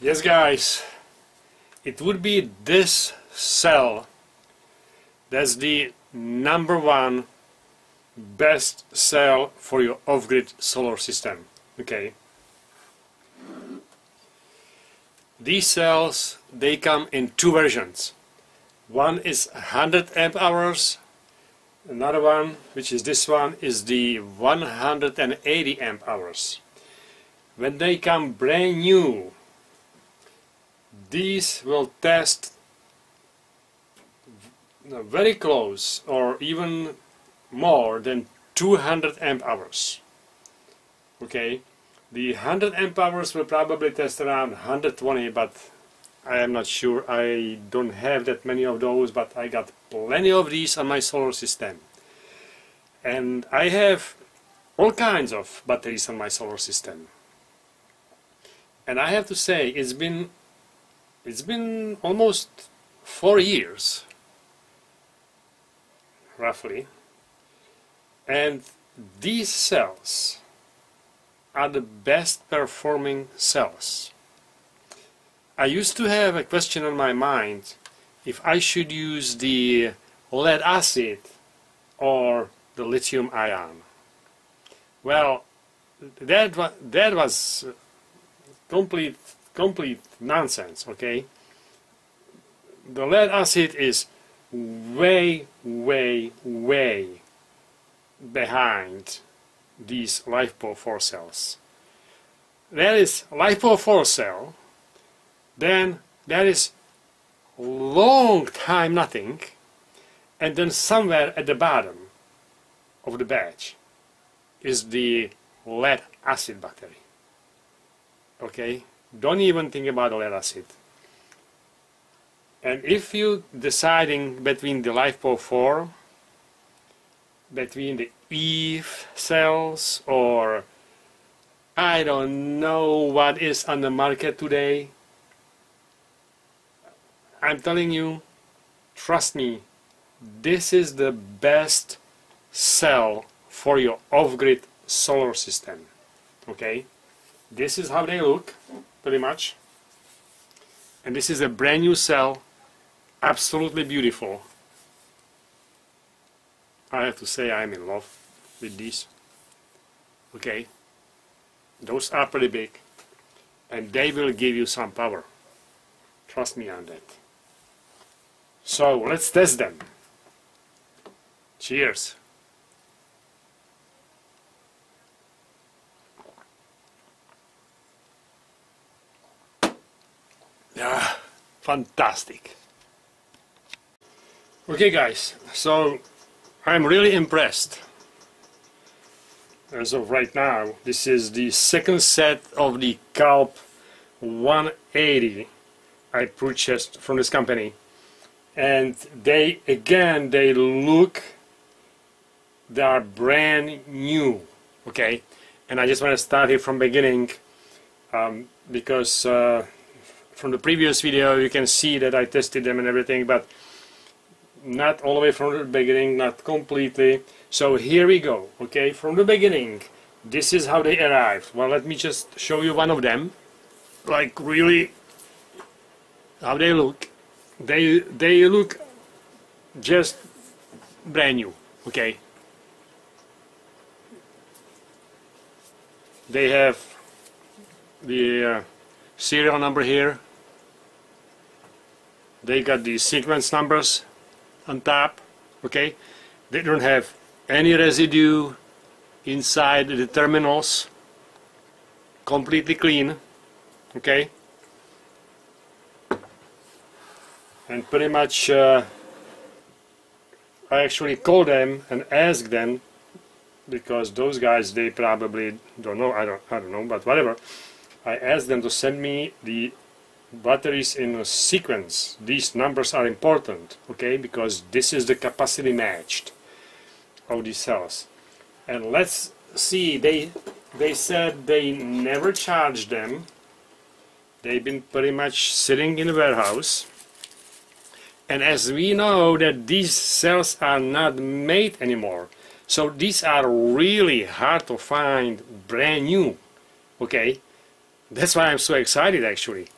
Yes guys, it would be this cell that's the number one best cell for your off-grid solar system. Okay. These cells, they come in two versions. One is 100 amp hours, another one, which is this one, is the 180 amp hours. When they come brand new, these will test very close or even more than 200 amp hours. Okay? The 100 amp hours will probably test around 120 but I am not sure. I don't have that many of those but I got plenty of these on my solar system. And I have all kinds of batteries on my solar system. And I have to say it's been it's been almost four years roughly and these cells are the best performing cells. I used to have a question on my mind if I should use the lead acid or the lithium ion. Well, that, wa that was complete, complete nonsense, okay? The lead acid is way, way, way behind these LiFePO4 cells. There is LiFePO4 cell, then there is long time nothing, and then somewhere at the bottom of the batch is the lead acid battery. Okay, don't even think about lead acid. And if you deciding between the LiFePO4 between the Eve cells or I don't know what is on the market today. I'm telling you, trust me, this is the best cell for your off-grid solar system. Okay, this is how they look, pretty much. And this is a brand new cell, absolutely beautiful. I have to say I'm in love with these. Okay, those are pretty big and they will give you some power. Trust me on that. So let's test them. Cheers. Yeah, fantastic. Okay guys, so I'm really impressed. As of right now, this is the second set of the CALB 180 I purchased from this company. And they, again, they look, they are brand new, okay? And I just want to start here from beginning um, because uh, from the previous video you can see that I tested them and everything, but not all the way from the beginning, not completely. So here we go, okay, from the beginning. This is how they arrived. Well, let me just show you one of them. Like, really, how they look. They, they look just brand new, okay. They have the uh, serial number here. They got the sequence numbers on top okay? They don't have any residue inside the terminals. Completely clean okay? And pretty much uh, I actually called them and asked them because those guys they probably don't know I don't I don't know but whatever I asked them to send me the batteries in a sequence. These numbers are important okay because this is the capacity matched of these cells. And let's see they they said they never charged them. They've been pretty much sitting in the warehouse. And as we know that these cells are not made anymore so these are really hard to find brand new okay that's why I'm so excited actually.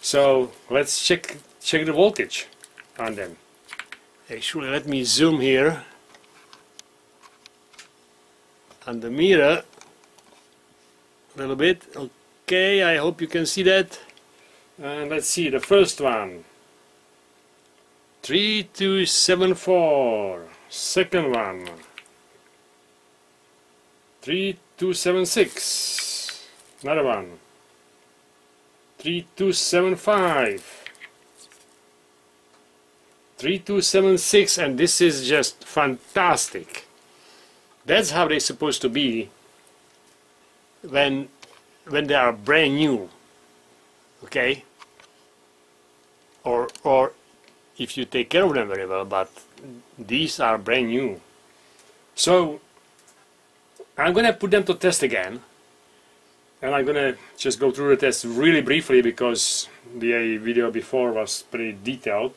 So let's check check the voltage on them. Actually let me zoom here. On the mirror a little bit. Okay I hope you can see that. And let's see the first one. 3274 second one. 3276 another one 3275 3276 and this is just fantastic. That's how they're supposed to be when when they are brand new okay? Or or if you take care of them very well but these are brand new. So I'm gonna put them to test again and I'm gonna just go through the test really briefly because the video before was pretty detailed.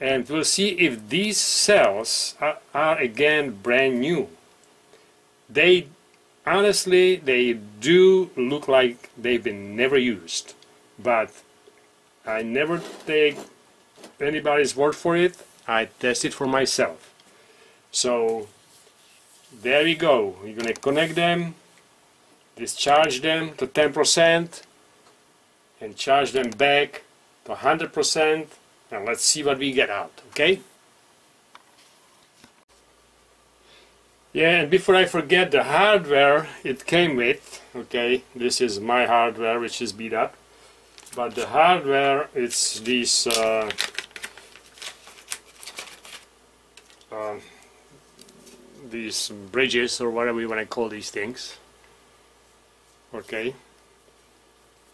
And we'll see if these cells are, are again brand new. They honestly they do look like they've been never used but I never take anybody's word for it. I test it for myself. So there we go. You're gonna connect them discharge them to 10% and charge them back to 100% and let's see what we get out okay? Yeah and before I forget the hardware it came with okay this is my hardware which is beat up but the hardware it's these uh, uh, these bridges or whatever you want to call these things okay.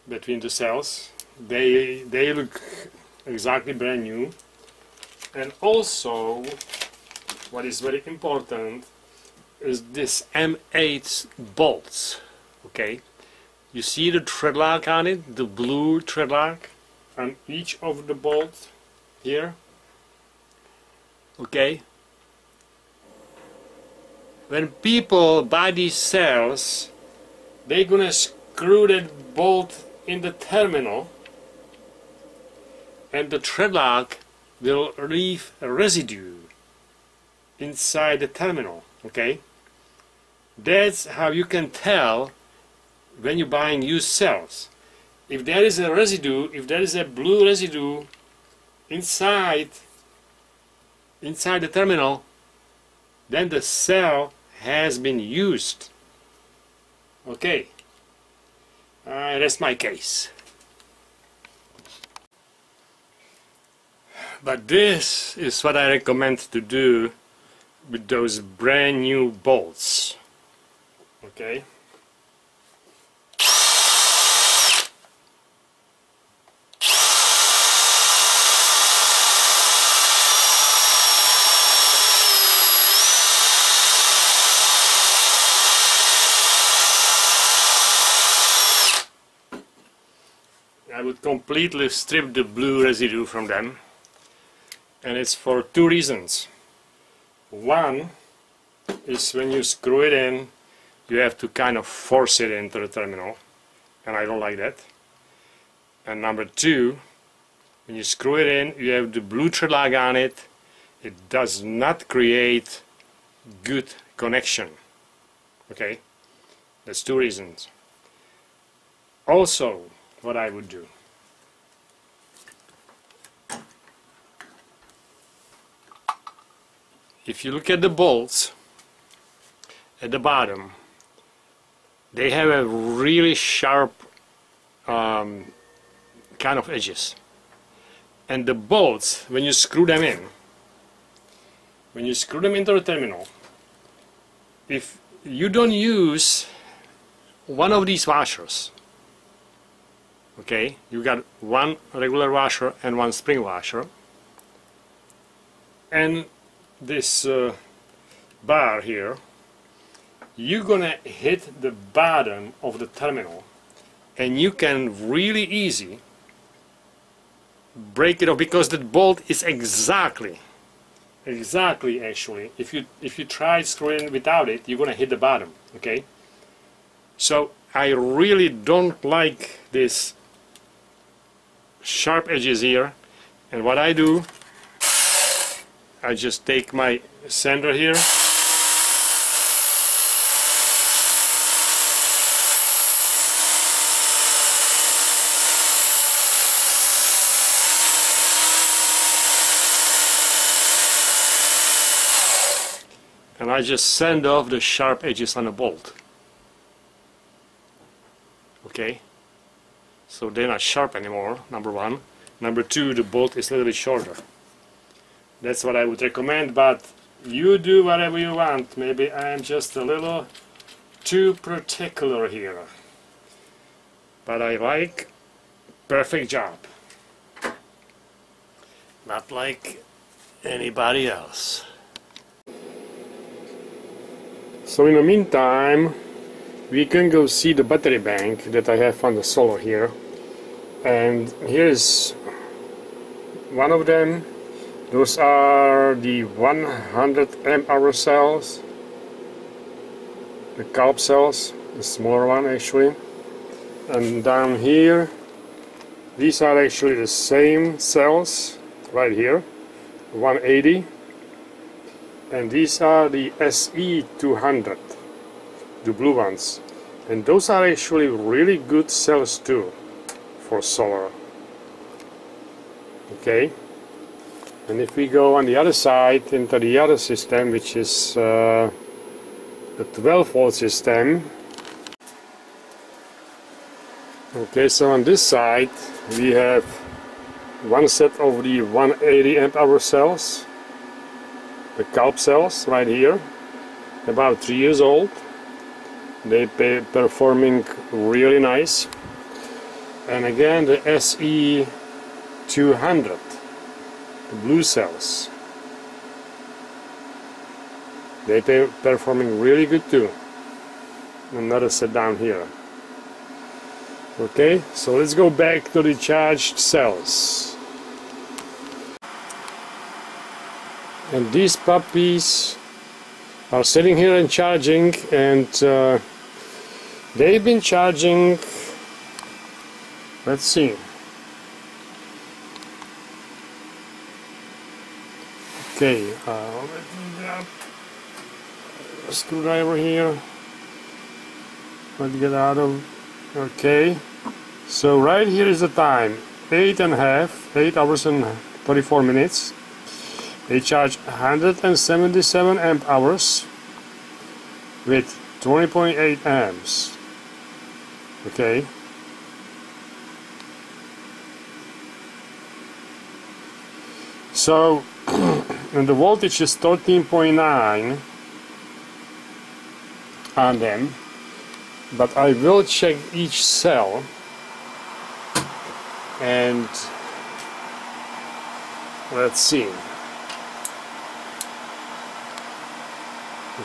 Between the cells. They they look exactly brand new. And also what is very important is this M8 bolts. Okay. You see the tread lock on it? The blue tread lock on each of the bolts here? Okay. When people buy these cells they're gonna screw that bolt in the terminal and the tread lock will leave a residue inside the terminal okay? That's how you can tell when you're buying used cells. If there is a residue if there is a blue residue inside inside the terminal then the cell has been used okay. Uh, rest my case. But this is what I recommend to do with those brand new bolts. Okay completely strip the blue residue from them. And it's for two reasons. One is when you screw it in you have to kind of force it into the terminal and I don't like that. And number two when you screw it in you have the blue thread lock on it. It does not create good connection okay? That's two reasons. Also what I would do if you look at the bolts at the bottom they have a really sharp um, kind of edges. And the bolts when you screw them in when you screw them into the terminal if you don't use one of these washers okay you got one regular washer and one spring washer and this uh, bar here you're gonna hit the bottom of the terminal and you can really easy break it off because the bolt is exactly exactly actually if you if you try screwing without it you're gonna hit the bottom okay? So I really don't like this sharp edges here and what I do I just take my sander here. And I just sand off the sharp edges on a bolt. Okay? So they're not sharp anymore number one. Number two the bolt is a little bit shorter that's what I would recommend but you do whatever you want. Maybe I'm just a little too particular here. But I like perfect job. Not like anybody else. So in the meantime we can go see the battery bank that I have on the solar here. And here's one of them those are the 100 amp cells the CALB cells the smaller one actually. And down here these are actually the same cells right here 180 and these are the SE200 the blue ones. And those are actually really good cells too for solar. Okay and if we go on the other side into the other system which is uh, the 12 volt system. Okay so on this side we have one set of the 180 amp hour cells the CALB cells right here about three years old. They performing really nice. And again the SE 200 the blue cells. They are performing really good too. Another set down here. Okay so let's go back to the charged cells. And these puppies are sitting here and charging and uh, they've been charging let's see okay uh, screwdriver here let's get out of okay so right here is the time eight and a half eight hours and 34 minutes they charge 177 amp hours with 20.8 amps. Okay. So, and the voltage is 13.9 on them, but I will check each cell and let's see.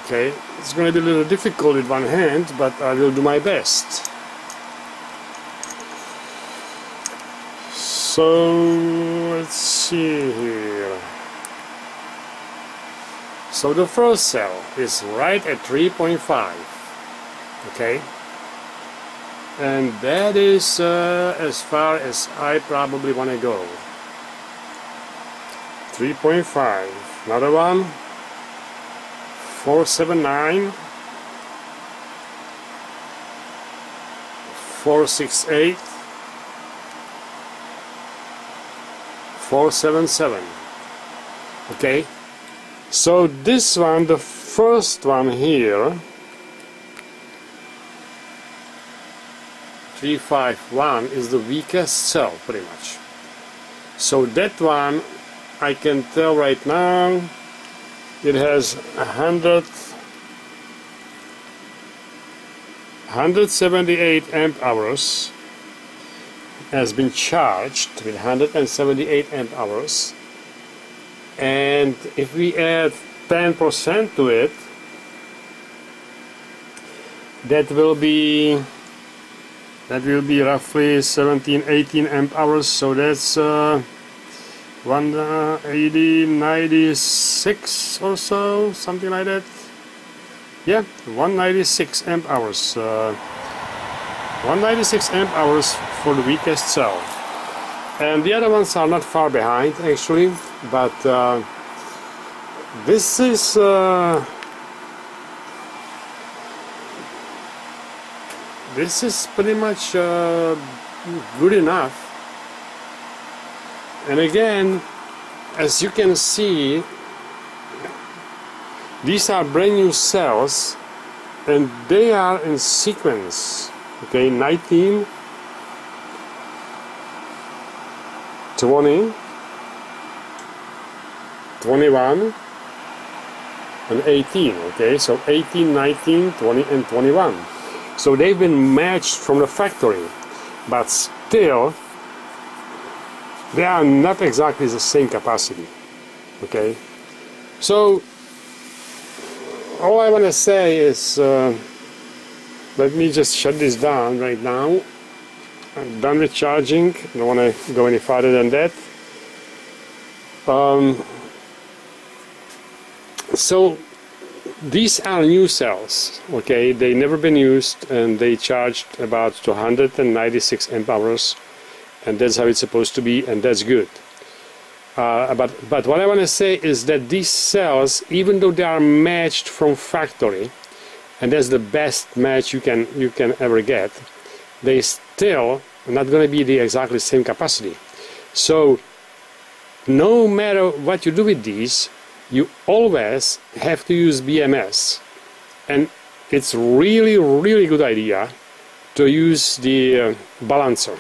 Okay, it's going to be a little difficult with one hand, but I will do my best. So, let's see here. So the first cell is right at 3.5. Okay. And that is uh, as far as I probably want to go. 3.5. Another one. 479 468 477 okay so this one the first one here 351 is the weakest cell pretty much. So that one I can tell right now it has a hundred 178 amp hours has been charged with 178 amp hours and if we add 10% to it that will be that will be roughly 17 18 amp hours. So that's uh, 180 96 or so something like that. Yeah 196 amp hours uh, 196 amp hours for the weakest cell. And the other ones are not far behind actually but uh, this is uh, this is pretty much uh, good enough. And again as you can see these are brand new cells and they are in sequence okay? 19 20 21 and 18 okay? So 18 19 20 and 21 so they've been matched from the factory but still they are not exactly the same capacity okay? So all I want to say is uh, let me just shut this down right now. I'm done with charging. Don't want to go any farther than that. Um, so these are new cells okay? They never been used and they charged about 296 amp hours and that's how it's supposed to be and that's good. Uh, but but what I want to say is that these cells even though they are matched from factory and that's the best match you can you can ever get they still not going to be the exactly same capacity. So no matter what you do with these you always have to use BMS and it's really really good idea to use the uh, balancer.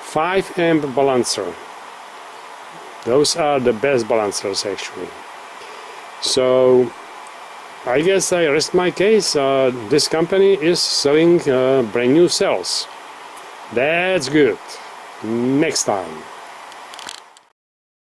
5 amp balancer. Those are the best balancers actually. So I guess I rest my case. Uh, this company is selling uh, brand new cells. That's good. Next time